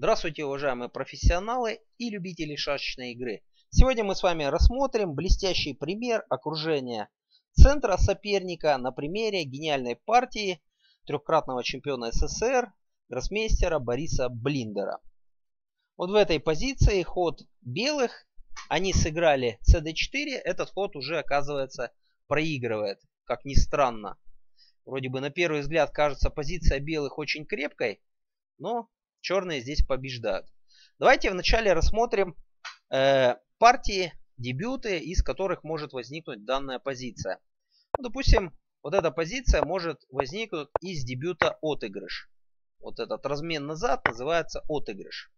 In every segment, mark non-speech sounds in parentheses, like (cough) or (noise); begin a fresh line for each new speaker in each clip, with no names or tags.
Здравствуйте, уважаемые профессионалы и любители шашечной игры. Сегодня мы с вами рассмотрим блестящий пример окружения центра соперника на примере гениальной партии трехкратного чемпиона СССР, гроссмейстера Бориса Блиндера. Вот в этой позиции ход белых, они сыграли cd4, этот ход уже оказывается проигрывает, как ни странно. Вроде бы на первый взгляд кажется позиция белых очень крепкой, но черные здесь побеждают. Давайте вначале рассмотрим э, партии, дебюты, из которых может возникнуть данная позиция. Ну, допустим, вот эта позиция может возникнуть из дебюта отыгрыш. Вот этот размен назад называется отыгрыш.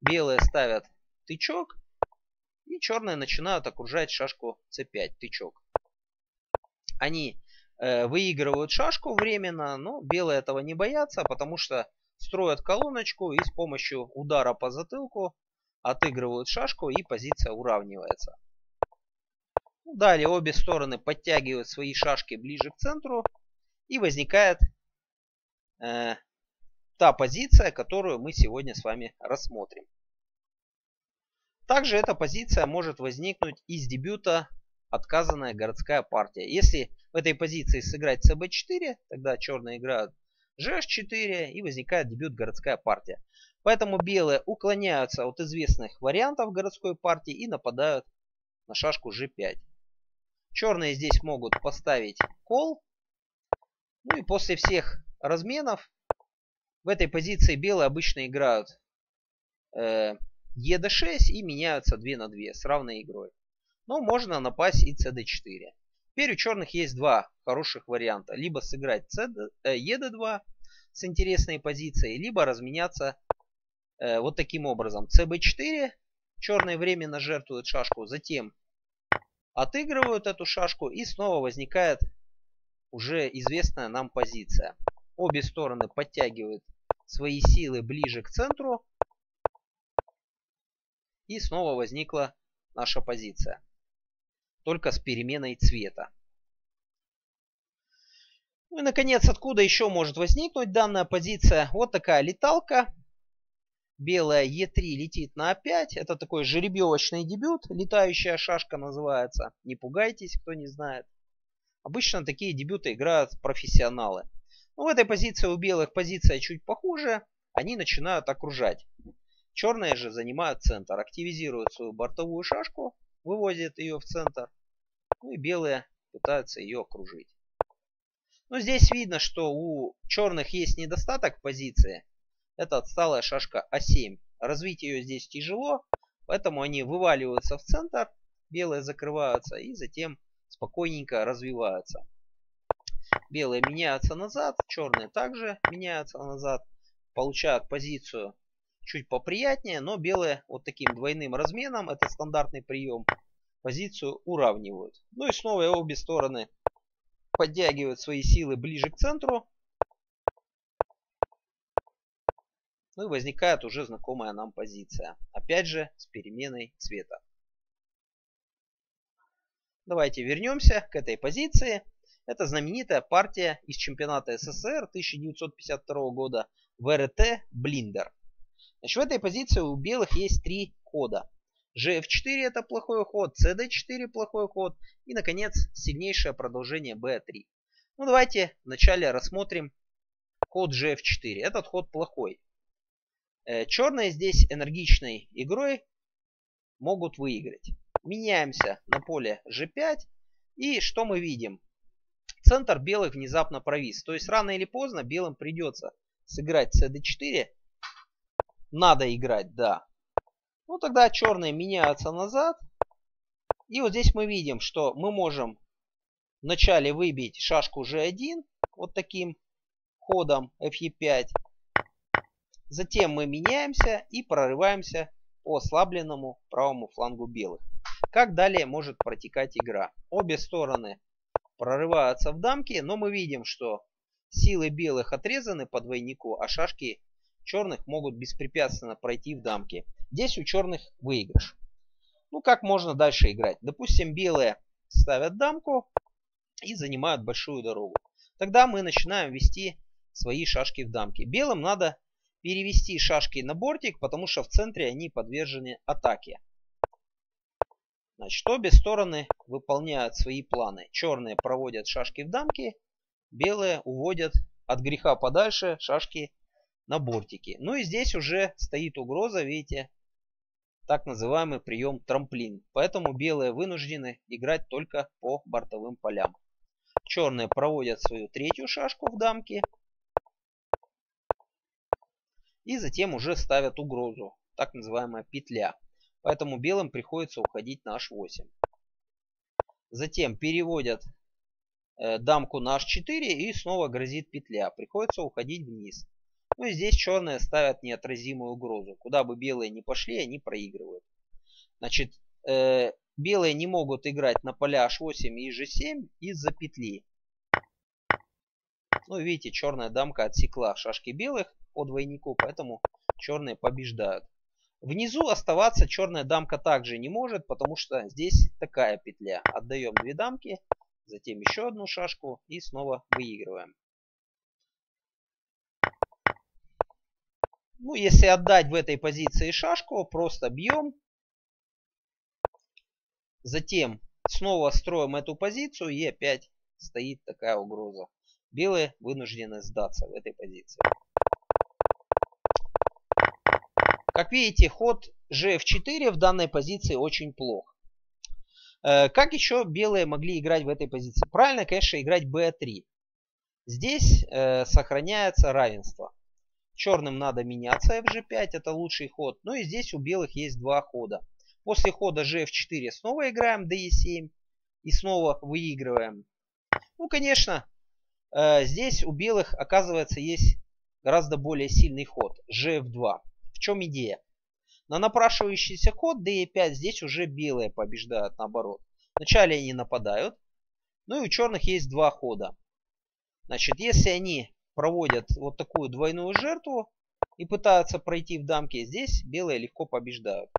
Белые ставят тычок, и черные начинают окружать шашку c5, тычок. Они э, выигрывают шашку временно, но белые этого не боятся, потому что строят колоночку и с помощью удара по затылку отыгрывают шашку и позиция уравнивается. Далее обе стороны подтягивают свои шашки ближе к центру и возникает э, та позиция, которую мы сегодня с вами рассмотрим. Также эта позиция может возникнуть из дебюта отказанная городская партия. Если в этой позиции сыграть cb4, тогда черные играют GH4 и возникает дебют городская партия. Поэтому белые уклоняются от известных вариантов городской партии и нападают на шашку G5. Черные здесь могут поставить кол. Ну и после всех разменов в этой позиции белые обычно играют э, ED6 и меняются 2 на 2 с равной игрой. Но можно напасть и CD4. Теперь у черных есть два хороших варианта. Либо сыграть э, ED2 с интересной позицией, либо разменяться э, вот таким образом. CB4, черные временно жертвуют шашку, затем отыгрывают эту шашку и снова возникает уже известная нам позиция. Обе стороны подтягивают свои силы ближе к центру. И снова возникла наша позиция только с переменой цвета. Ну и, наконец, откуда еще может возникнуть данная позиция? Вот такая леталка. Белая Е3 летит на А5. Это такой жеребьевочный дебют. Летающая шашка называется. Не пугайтесь, кто не знает. Обычно такие дебюты играют профессионалы. Но в этой позиции у белых позиция чуть похуже. Они начинают окружать. Черные же занимают центр. Активизируют свою бортовую шашку выводит ее в центр. Ну и белые пытаются ее окружить. Но здесь видно, что у черных есть недостаток позиции. Это отсталая шашка А7. Развить ее здесь тяжело, поэтому они вываливаются в центр, белые закрываются и затем спокойненько развиваются. Белые меняются назад, черные также меняются назад, получают позицию чуть поприятнее, но белые вот таким двойным разменом, это стандартный прием, позицию уравнивают. Ну и снова обе стороны подтягивают свои силы ближе к центру. Ну и возникает уже знакомая нам позиция. Опять же с переменой цвета. Давайте вернемся к этой позиции. Это знаменитая партия из чемпионата СССР 1952 года ВРТ Блиндер. Значит, в этой позиции у белых есть три хода. GF4 это плохой ход, CD4 плохой ход и, наконец, сильнейшее продолжение B3. Ну, давайте вначале рассмотрим ход GF4. Этот ход плохой. Э, черные здесь энергичной игрой могут выиграть. Меняемся на поле G5. И что мы видим? Центр белых внезапно провис. То есть рано или поздно белым придется сыграть CD4 надо играть, да. Ну тогда черные меняются назад. И вот здесь мы видим, что мы можем вначале выбить шашку g1 вот таким ходом fe5. Затем мы меняемся и прорываемся по ослабленному правому флангу белых. Как далее может протекать игра? Обе стороны прорываются в дамки, но мы видим, что силы белых отрезаны по двойнику, а шашки черных могут беспрепятственно пройти в дамки. Здесь у черных выигрыш. Ну, как можно дальше играть? Допустим, белые ставят дамку и занимают большую дорогу. Тогда мы начинаем вести свои шашки в дамки. Белым надо перевести шашки на бортик, потому что в центре они подвержены атаке. Значит, обе стороны выполняют свои планы. Черные проводят шашки в дамки, белые уводят от греха подальше шашки на бортики. Ну и здесь уже стоит угроза, видите, так называемый прием трамплин. Поэтому белые вынуждены играть только по бортовым полям. Черные проводят свою третью шашку в дамке. И затем уже ставят угрозу, так называемая петля. Поэтому белым приходится уходить на h8. Затем переводят э, дамку на h4 и снова грозит петля. Приходится уходить вниз. Ну и здесь черные ставят неотразимую угрозу. Куда бы белые не пошли, они проигрывают. Значит, э, белые не могут играть на поля h8 и g7 из-за петли. Ну, видите, черная дамка отсекла шашки белых по двойнику, поэтому черные побеждают. Внизу оставаться черная дамка также не может, потому что здесь такая петля. Отдаем две дамки, затем еще одну шашку и снова выигрываем. Ну, если отдать в этой позиции шашку, просто бьем. Затем снова строим эту позицию и опять стоит такая угроза. Белые вынуждены сдаться в этой позиции. Как видите, ход gf4 в данной позиции очень плох. Э, как еще белые могли играть в этой позиции? Правильно, конечно, играть b3. Здесь э, сохраняется равенство. Черным надо меняться fg5, это лучший ход. Ну и здесь у белых есть два хода. После хода gf4 снова играем de7 и снова выигрываем. Ну, конечно, э, здесь у белых, оказывается, есть гораздо более сильный ход. gf2 чем идея? На напрашивающийся ход d5 здесь уже белые побеждают наоборот. Вначале они нападают. Ну и у черных есть два хода. Значит, если они проводят вот такую двойную жертву и пытаются пройти в дамки, здесь белые легко побеждают.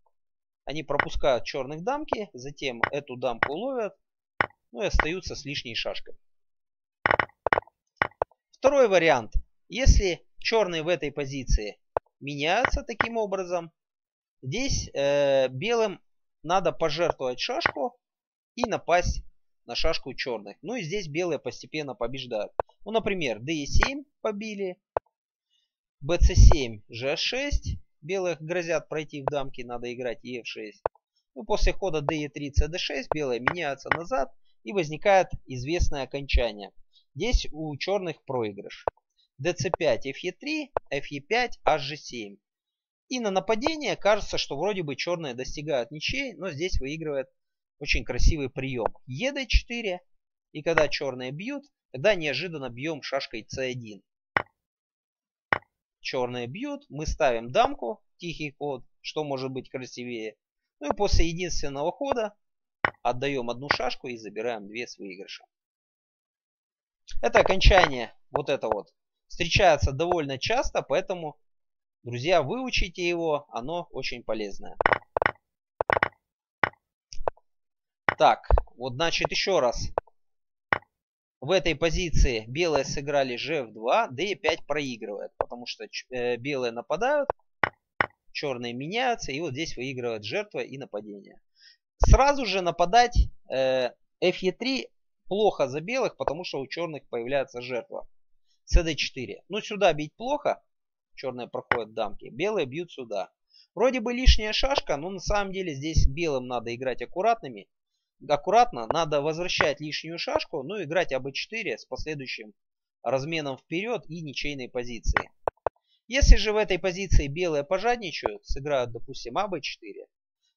Они пропускают черных дамки, затем эту дамку ловят, ну и остаются с лишней шашкой. Второй вариант. Если черные в этой позиции меняются таким образом. Здесь э, белым надо пожертвовать шашку и напасть на шашку черных. Ну и здесь белые постепенно побеждают. Ну, например, d7 побили, bc7, g6. Белых грозят пройти в дамки, надо играть e6. Ну, после хода d3, cd6 белые меняются назад и возникает известное окончание. Здесь у черных проигрыш dc5, fe3, fe5, hg7. И на нападение кажется, что вроде бы черные достигают ничей, но здесь выигрывает очень красивый прием. ед4. И когда черные бьют, тогда неожиданно бьем шашкой c1. Черные бьют, мы ставим дамку, тихий ход, что может быть красивее. Ну и после единственного хода отдаем одну шашку и забираем две с выигрышем. Это окончание вот это вот встречается довольно часто, поэтому, друзья, выучите его, оно очень полезное. Так, вот значит еще раз. В этой позиции белые сыграли gf2, d5 проигрывает, потому что э, белые нападают, черные меняются, и вот здесь выигрывает жертва и нападение. Сразу же нападать э, fe3 плохо за белых, потому что у черных появляется жертва cd4. Ну, сюда бить плохо. Черные проходят дамки. Белые бьют сюда. Вроде бы лишняя шашка, но на самом деле здесь белым надо играть аккуратными. Аккуратно, надо возвращать лишнюю шашку, ну играть АБ4 с последующим разменом вперед и ничейной позиции. Если же в этой позиции белые пожадничают, сыграют, допустим, АБ4,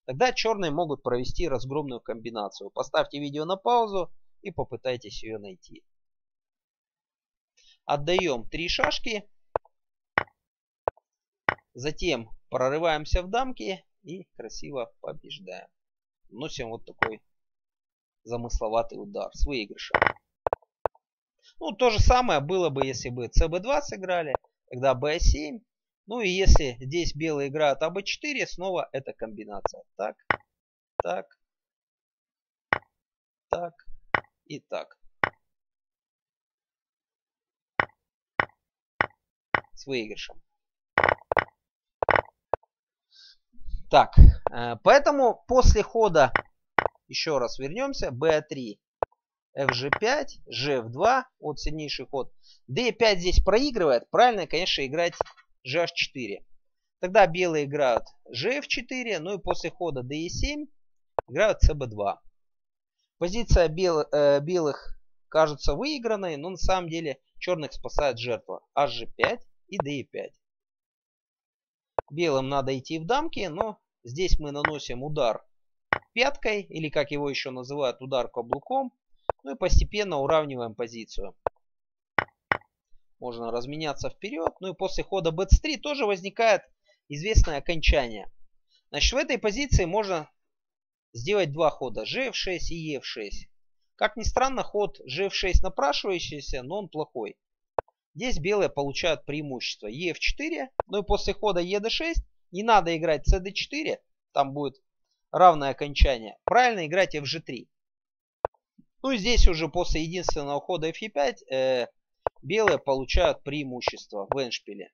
тогда черные могут провести разгромную комбинацию. Поставьте видео на паузу и попытайтесь ее найти. Отдаем три шашки. Затем прорываемся в дамки и красиво побеждаем. Носим вот такой замысловатый удар с выигрышем. Ну, то же самое было бы, если бы cb2 сыграли, тогда b7. Ну и если здесь белые играют АБ4, снова эта комбинация. Так, так, так и так. с выигрышем. Так, э, поэтому после хода, еще раз вернемся, b3, fg5, gf2, вот сильнейший ход. d5 здесь проигрывает, правильно, конечно, играть gh4. Тогда белые играют gf4, ну и после хода de7 играют cb2. Позиция бел, э, белых кажется выигранной, но на самом деле черных спасает жертва hg5 и d5. Белым надо идти в дамки, но здесь мы наносим удар пяткой, или как его еще называют, удар каблуком. Ну и постепенно уравниваем позицию. Можно разменяться вперед. Ну и после хода bc3 тоже возникает известное окончание. Значит, в этой позиции можно сделать два хода. gf6 и e6. Как ни странно, ход gf6 напрашивающийся, но он плохой. Здесь белые получают преимущество ef4. Ну и после хода ед6 не надо играть cd4. Там будет равное окончание. Правильно играть fg3. Ну здесь уже после единственного хода fe5 э, белые получают преимущество в эншпиле.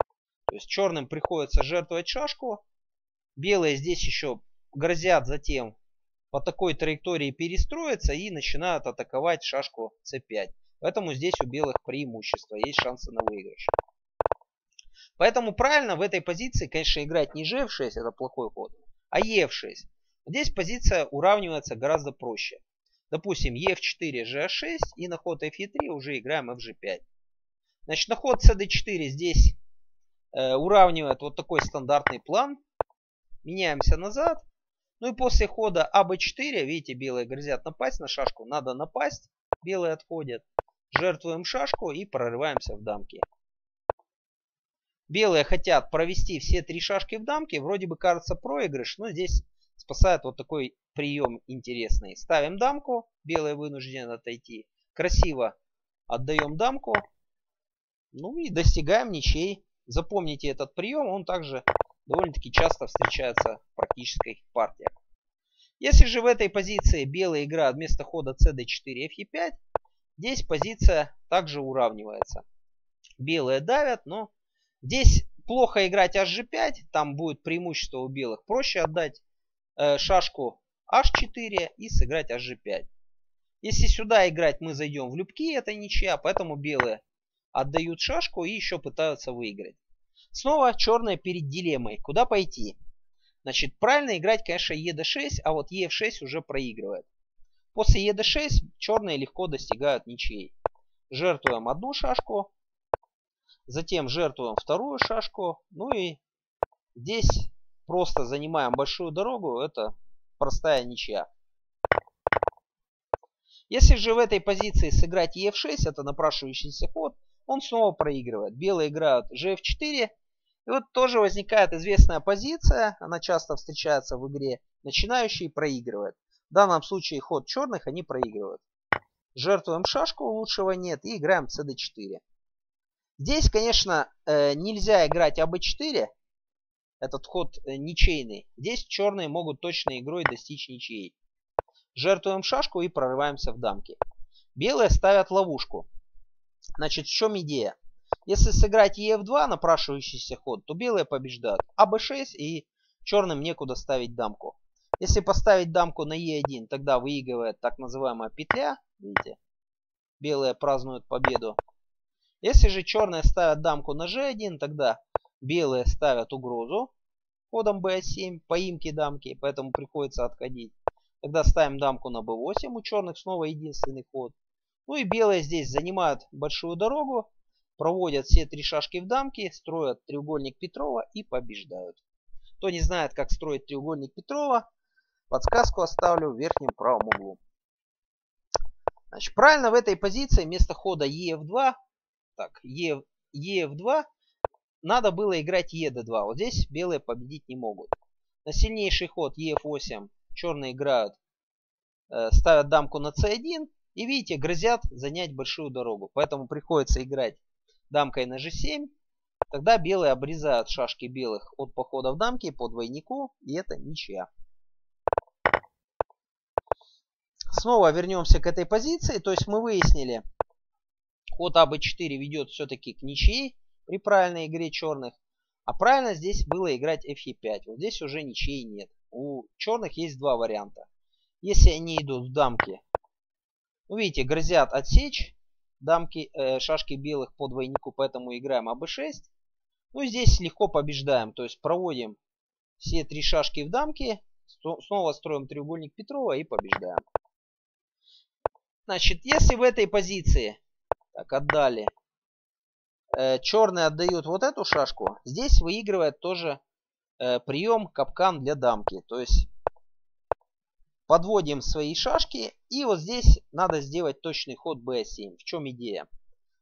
То есть черным приходится жертвовать шашку. Белые здесь еще грозят затем по такой траектории перестроиться и начинают атаковать шашку c5. Поэтому здесь у белых преимущество, есть шансы на выигрыш. Поэтому правильно в этой позиции, конечно, играть не gf6, это плохой ход, а ef6. Здесь позиция уравнивается гораздо проще. Допустим, ef4, gh6 и на ход fe3 уже играем fg5. Значит, на ход cd4 здесь э, уравнивает вот такой стандартный план. Меняемся назад. Ну и после хода аб4, видите, белые грозят напасть на шашку. Надо напасть. Белые отходят. Жертвуем шашку и прорываемся в дамки. Белые хотят провести все три шашки в дамке. Вроде бы кажется проигрыш, но здесь спасает вот такой прием интересный. Ставим дамку, белые вынуждены отойти. Красиво отдаем дамку. Ну и достигаем ничей. Запомните этот прием, он также довольно-таки часто встречается в практической партии. Если же в этой позиции белые играют вместо хода cd4 fe5, здесь позиция также уравнивается. Белые давят, но здесь плохо играть hg5, там будет преимущество у белых. Проще отдать э, шашку h4 и сыграть hg5. Если сюда играть, мы зайдем в любки, это ничья, поэтому белые отдают шашку и еще пытаются выиграть. Снова черные перед дилеммой, куда пойти. Значит, правильно играть, конечно, ед6, а вот ef6 уже проигрывает. После ед6 черные легко достигают ничьей. Жертвуем одну шашку, затем жертвуем вторую шашку, ну и здесь просто занимаем большую дорогу, это простая ничья. Если же в этой позиции сыграть ef6, это напрашивающийся ход, он снова проигрывает. Белые играют gf4. И вот тоже возникает известная позиция, она часто встречается в игре, начинающий проигрывает. В данном случае ход черных они проигрывают. Жертвуем шашку, лучшего нет, и играем cd4. Здесь, конечно, э, нельзя играть аб4, этот ход э, ничейный. Здесь черные могут точной игрой достичь ничьей. Жертвуем шашку и прорываемся в дамки. Белые ставят ловушку. Значит, в чем идея? Если сыграть ef2, напрашивающийся ход, то белые побеждают. а b6 и черным некуда ставить дамку. Если поставить дамку на e1, тогда выигрывает так называемая петля. Видите? Белые празднуют победу. Если же черные ставят дамку на g1, тогда белые ставят угрозу ходом b7, поимки дамки, поэтому приходится отходить. Тогда ставим дамку на b8, у черных снова единственный ход. Ну и белые здесь занимают большую дорогу, проводят все три шашки в дамке, строят треугольник Петрова и побеждают. Кто не знает, как строить треугольник Петрова, подсказку оставлю в верхнем правом углу. Значит, правильно в этой позиции вместо хода ef2, так, ef2 надо было играть ед2. Вот здесь белые победить не могут. На сильнейший ход ef8 черные играют, э, ставят дамку на c1 и видите, грозят занять большую дорогу. Поэтому приходится играть дамкой на g7. Тогда белые обрезают шашки белых от похода в дамки по двойнику. И это ничья. Снова вернемся к этой позиции. То есть мы выяснили, ход АБ4 ведет все-таки к ничьей при правильной игре черных. А правильно здесь было играть Fe5. Вот здесь уже ничьей нет. У черных есть два варианта. Если они идут в дамки, ну видите, грозят отсечь дамки, э, шашки белых по двойнику, поэтому играем АБ6. Ну здесь легко побеждаем, то есть проводим все три шашки в дамки, снова строим треугольник Петрова и побеждаем. Значит, если в этой позиции, так, отдали, черные отдают вот эту шашку, здесь выигрывает тоже э, прием капкан для дамки. То есть подводим свои шашки и вот здесь надо сделать точный ход b7. В чем идея?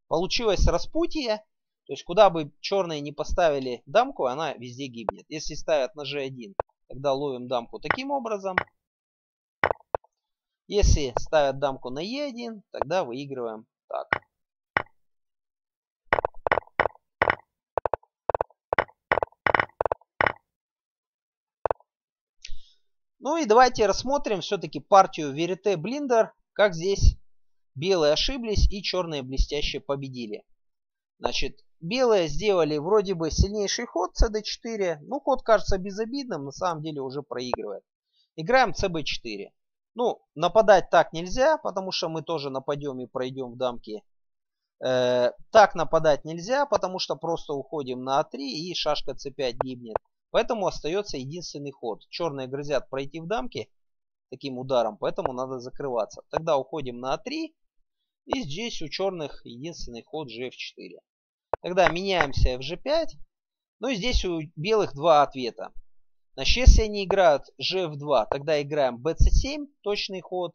Получилось распутье, то есть куда бы черные не поставили дамку, она везде гибнет. Если ставят на g1, тогда ловим дамку таким образом. Если ставят дамку на e1, тогда выигрываем так. Ну и давайте рассмотрим все-таки партию Верите Блиндер, как здесь белые ошиблись и черные блестяще победили. Значит, белые сделали вроде бы сильнейший ход cd4. Ну, ход кажется безобидным, на самом деле уже проигрывает. Играем cb4. Ну, нападать так нельзя, потому что мы тоже нападем и пройдем в дамки. Э, так нападать нельзя, потому что просто уходим на А3 и шашка c5 гибнет. Поэтому остается единственный ход. Черные грозят пройти в дамки таким ударом, поэтому надо закрываться. Тогда уходим на А3. И здесь у черных единственный ход GF4. Тогда меняемся в G5. Ну и здесь у белых два ответа. Значит, если они играют gf2, тогда играем bc7, точный ход.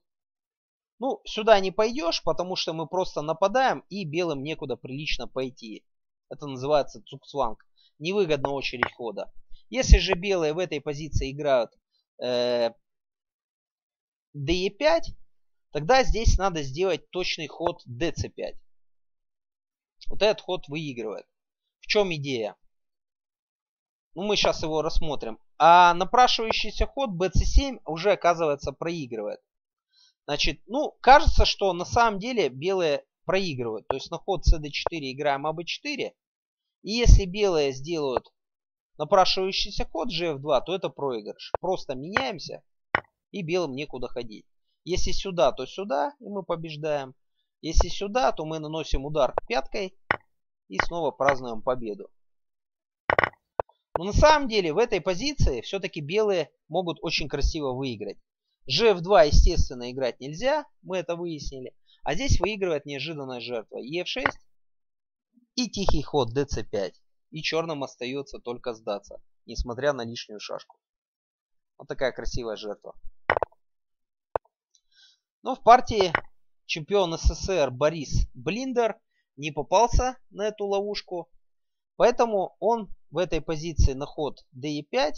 Ну, сюда не пойдешь, потому что мы просто нападаем и белым некуда прилично пойти. Это называется цуксванг. Невыгодна очередь хода. Если же белые в этой позиции играют э, de5, тогда здесь надо сделать точный ход dc5. Вот этот ход выигрывает. В чем идея? Ну, мы сейчас его рассмотрим. А напрашивающийся ход bc7 уже, оказывается, проигрывает. Значит, ну, кажется, что на самом деле белые проигрывают. То есть на ход cd4 играем аб4. И если белые сделают напрашивающийся ход gf2, то это проигрыш. Просто меняемся и белым некуда ходить. Если сюда, то сюда, и мы побеждаем. Если сюда, то мы наносим удар пяткой и снова празднуем победу. Но на самом деле в этой позиции все-таки белые могут очень красиво выиграть. gf2, естественно, играть нельзя, мы это выяснили. А здесь выигрывает неожиданная жертва ef6 и тихий ход dc5. И черным остается только сдаться, несмотря на лишнюю шашку. Вот такая красивая жертва. Но в партии чемпион СССР Борис Блиндер не попался на эту ловушку. Поэтому он в этой позиции на ход de5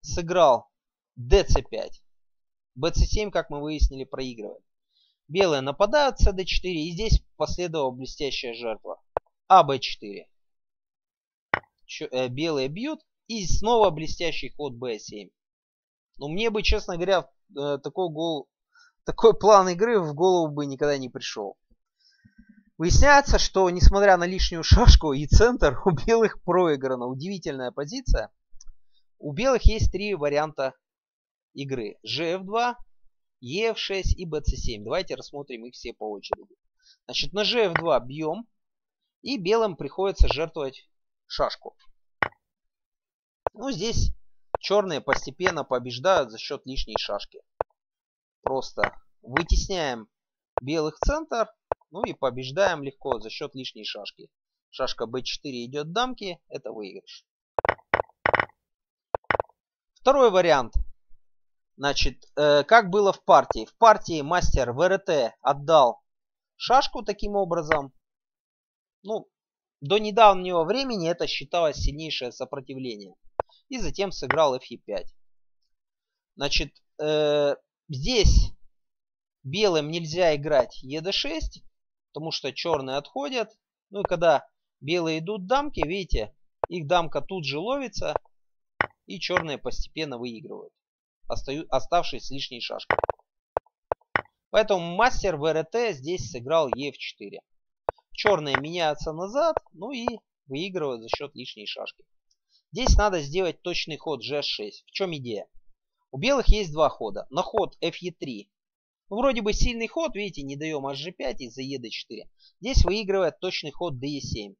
сыграл dc5. bc7, как мы выяснили, проигрывает. Белые нападают с cd4 и здесь последовала блестящая жертва. Аб4. Э, белые бьют и снова блестящий ход b7. Но мне бы, честно говоря, э, такой, гол, такой план игры в голову бы никогда не пришел. Выясняется, что несмотря на лишнюю шашку и центр, у белых проиграна. Удивительная позиция. У белых есть три варианта игры. GF2, EF6 и BC7. Давайте рассмотрим их все по очереди. Значит, на GF2 бьем. И белым приходится жертвовать шашку. Ну, здесь черные постепенно побеждают за счет лишней шашки. Просто вытесняем белых центр ну и побеждаем легко за счет лишней шашки. Шашка b4 идет дамки, это выигрыш. Второй вариант. Значит, э, как было в партии. В партии мастер ВРТ отдал шашку таким образом. Ну, до недавнего времени это считалось сильнейшее сопротивление. И затем сыграл Fe5. Значит, э, здесь белым нельзя играть ED6 потому что черные отходят. Ну и когда белые идут дамки, видите, их дамка тут же ловится, и черные постепенно выигрывают, оставшись с лишней шашкой. Поэтому мастер ВРТ здесь сыграл Е4. Черные меняются назад, ну и выигрывают за счет лишней шашки. Здесь надо сделать точный ход g6. В чем идея? У белых есть два хода. На ход fe3. Ну, вроде бы сильный ход, видите, не даем hg5 из-за ед4. Здесь выигрывает точный ход de7.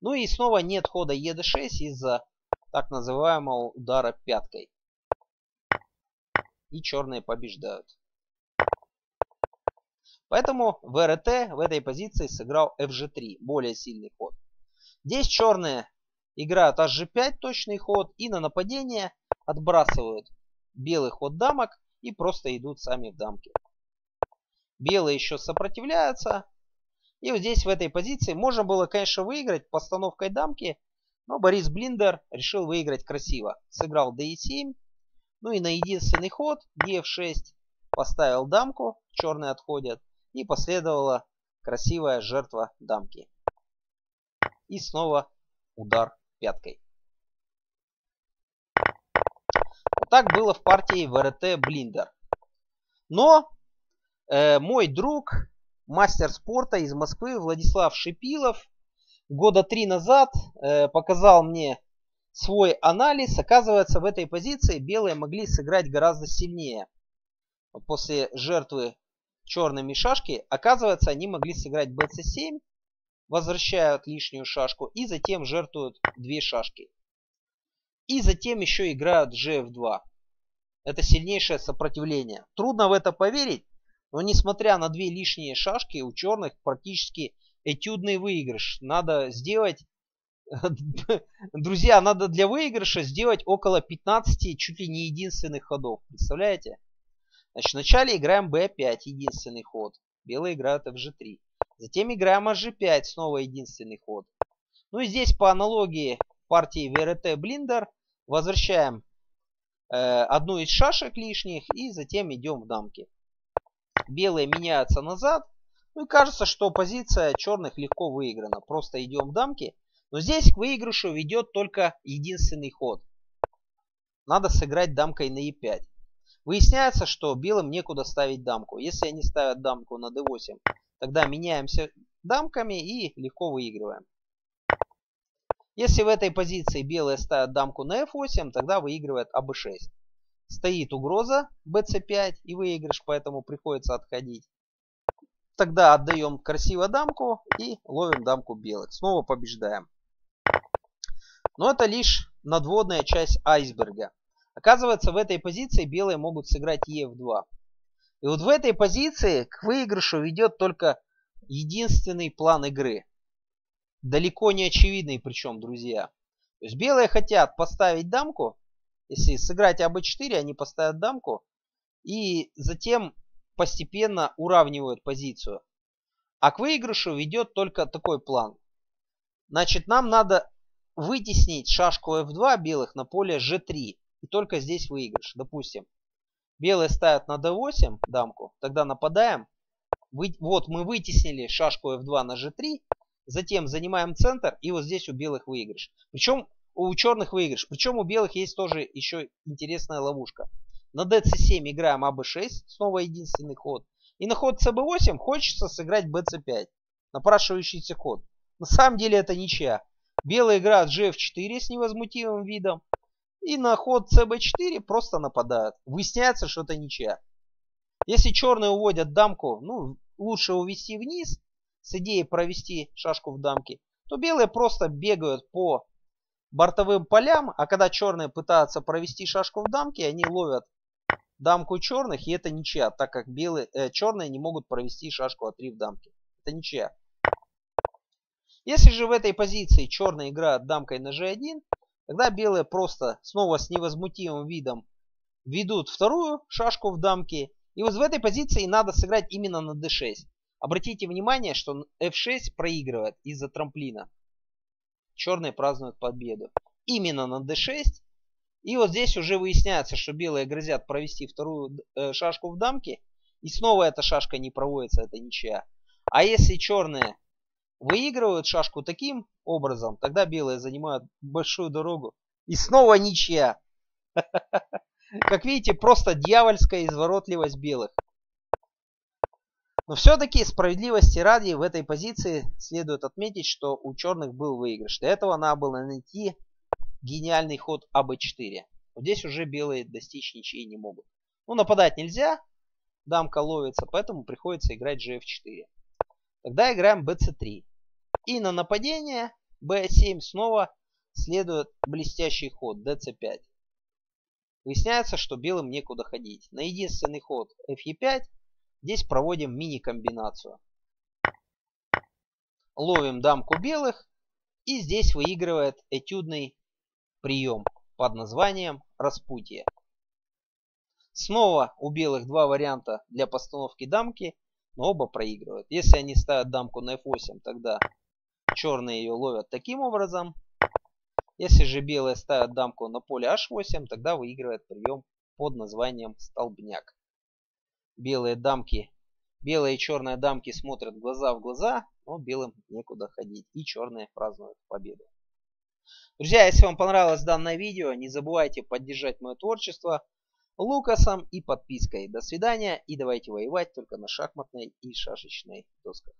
Ну и снова нет хода ед6 из-за так называемого удара пяткой. И черные побеждают. Поэтому ВРТ в этой позиции сыграл FG3, более сильный ход. Здесь черные играют HG5 точный ход и на нападение отбрасывают белый ход дамок и просто идут сами в дамки. Белые еще сопротивляются. И вот здесь в этой позиции можно было, конечно, выиграть постановкой дамки, но Борис Блиндер решил выиграть красиво. Сыграл d7, ну и на единственный ход df6 поставил дамку, черные отходят, и последовала красивая жертва дамки. И снова удар пяткой. Вот так было в партии ВРТ Блиндер. Но э, мой друг, мастер спорта из Москвы Владислав Шипилов года три назад э, показал мне свой анализ. Оказывается, в этой позиции белые могли сыграть гораздо сильнее. После жертвы черными шашки, оказывается, они могли сыграть bc7, возвращают лишнюю шашку и затем жертвуют две шашки. И затем еще играют gf2. Это сильнейшее сопротивление. Трудно в это поверить, но несмотря на две лишние шашки, у черных практически этюдный выигрыш. Надо сделать, (laughs) друзья, надо для выигрыша сделать около 15 чуть ли не единственных ходов. Представляете? Значит, вначале играем b5, единственный ход. Белые играют fg3. Затем играем hg5, снова единственный ход. Ну и здесь по аналогии партии VRT Блиндер возвращаем э, одну из шашек лишних и затем идем в дамки. Белые меняются назад. Ну и кажется, что позиция черных легко выиграна. Просто идем в дамки. Но здесь к выигрышу ведет только единственный ход. Надо сыграть дамкой на e5. Выясняется, что белым некуда ставить дамку. Если они ставят дамку на d8, тогда меняемся дамками и легко выигрываем. Если в этой позиции белые ставят дамку на f8, тогда выигрывает аб6. Стоит угроза bc5 и выигрыш, поэтому приходится отходить. Тогда отдаем красиво дамку и ловим дамку белых. Снова побеждаем. Но это лишь надводная часть айсберга. Оказывается, в этой позиции белые могут сыграть Ef2. И вот в этой позиции к выигрышу ведет только единственный план игры. Далеко не очевидный причем, друзья. То есть белые хотят поставить дамку. Если сыграть АБ4, они поставят дамку. И затем постепенно уравнивают позицию. А к выигрышу ведет только такой план. Значит, нам надо вытеснить шашку F2 белых на поле G3. И только здесь выигрыш. Допустим, белые ставят на d8 дамку, тогда нападаем. Вот мы вытеснили шашку f2 на g3, затем занимаем центр, и вот здесь у белых выигрыш. Причем у черных выигрыш. Причем у белых есть тоже еще интересная ловушка. На dc7 играем аб6, снова единственный ход. И на ход cb8 хочется сыграть bc5, напрашивающийся ход. На самом деле это ничья. Белые играют gf4 с невозмутимым видом, и на ход cb4 просто нападают. Выясняется, что это ничья. Если черные уводят дамку, ну, лучше увести вниз, с идеей провести шашку в дамке, то белые просто бегают по бортовым полям, а когда черные пытаются провести шашку в дамке, они ловят дамку черных, и это ничья, так как белые, э, черные не могут провести шашку А3 в дамке. Это ничья. Если же в этой позиции черные играют дамкой на G1, Тогда белые просто снова с невозмутимым видом ведут вторую шашку в дамке. И вот в этой позиции надо сыграть именно на d6. Обратите внимание, что f6 проигрывает из-за трамплина. Черные празднуют победу. Именно на d6. И вот здесь уже выясняется, что белые грозят провести вторую э, шашку в дамке. И снова эта шашка не проводится, это ничья. А если черные выигрывают шашку таким образом, тогда белые занимают большую дорогу. И снова ничья. (laughs) Как видите, просто дьявольская изворотливость белых. Но все-таки справедливости ради в этой позиции следует отметить, что у черных был выигрыш. Для этого надо было найти гениальный ход АБ4. Вот здесь уже белые достичь ничьей не могут. Ну, нападать нельзя, дамка ловится, поэтому приходится играть GF4. Тогда играем BC3. И на нападение B7 снова следует блестящий ход DC5. Выясняется, что белым некуда ходить. На единственный ход FE5 здесь проводим мини-комбинацию. Ловим дамку белых. И здесь выигрывает этюдный прием под названием распутье. Снова у белых два варианта для постановки дамки, но оба проигрывают. Если они ставят дамку на f8, тогда черные ее ловят таким образом. Если же белые ставят дамку на поле h8, тогда выигрывает прием под названием столбняк. Белые дамки, белые и черные дамки смотрят глаза в глаза, но белым некуда ходить. И черные празднуют победу. Друзья, если вам понравилось данное видео, не забывайте поддержать мое творчество лукасом и подпиской. До свидания и давайте воевать только на шахматной и шашечной досках.